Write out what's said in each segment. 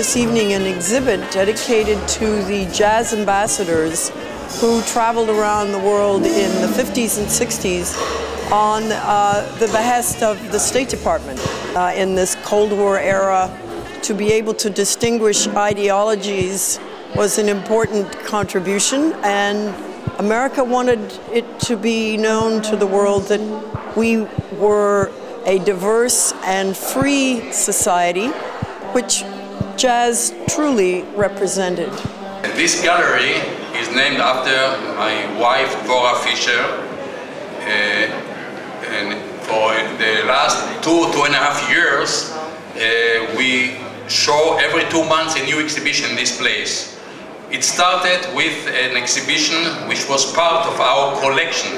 this evening an exhibit dedicated to the jazz ambassadors who traveled around the world in the 50s and 60s on uh, the behest of the State Department uh, in this Cold War era. To be able to distinguish ideologies was an important contribution, and America wanted it to be known to the world that we were a diverse and free society, which jazz truly represented. This gallery is named after my wife, Dvorah Fischer, Uh, and for the last two, two and a half years, uh, we show every two months a new exhibition in this place. It started with an exhibition which was part of our collection,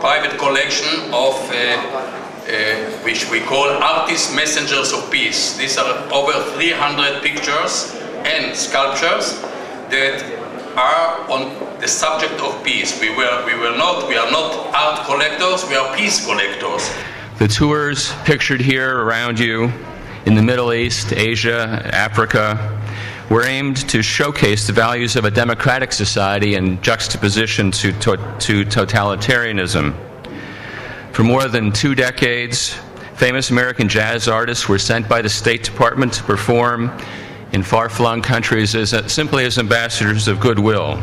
private collection of uh, uh, which we call artist messengers of peace. These are over 300 pictures and sculptures that are on the subject of peace. We were, we were not, we are not art collectors, we are peace collectors. The tours pictured here around you in the Middle East, Asia, Africa, were aimed to showcase the values of a democratic society in juxtaposition to, to, to totalitarianism. For more than two decades, famous American jazz artists were sent by the State Department to perform in far flung countries as, simply as ambassadors of goodwill.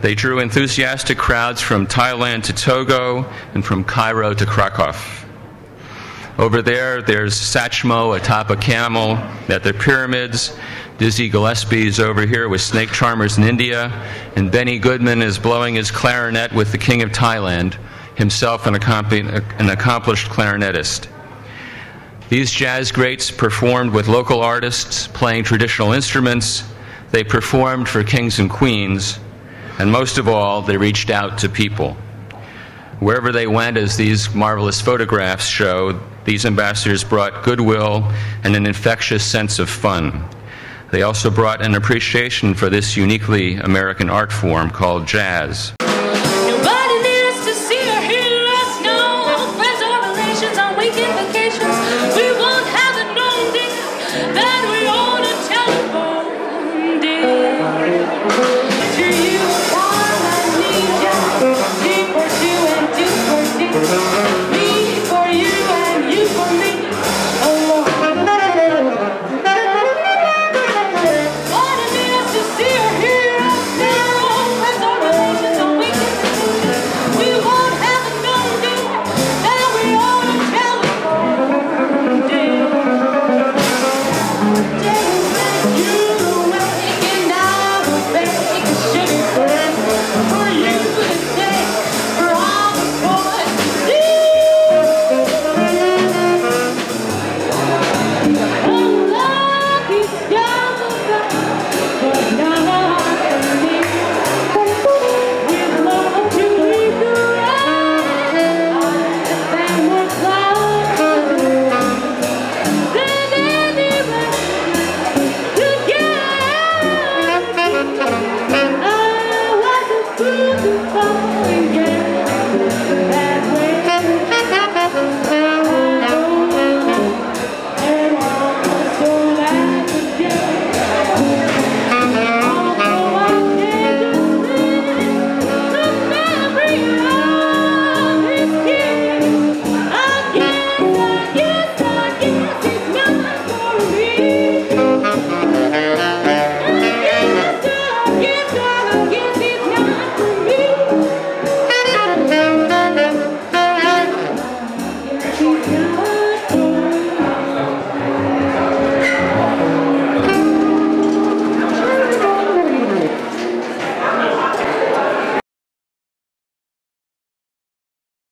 They drew enthusiastic crowds from Thailand to Togo and from Cairo to Krakow. Over there, there's Satchmo atop a camel at the pyramids. Dizzy Gillespie is over here with snake charmers in India. And Benny Goodman is blowing his clarinet with the King of Thailand himself an, an accomplished clarinetist. These jazz greats performed with local artists playing traditional instruments. They performed for kings and queens. And most of all, they reached out to people. Wherever they went, as these marvelous photographs show, these ambassadors brought goodwill and an infectious sense of fun. They also brought an appreciation for this uniquely American art form called jazz.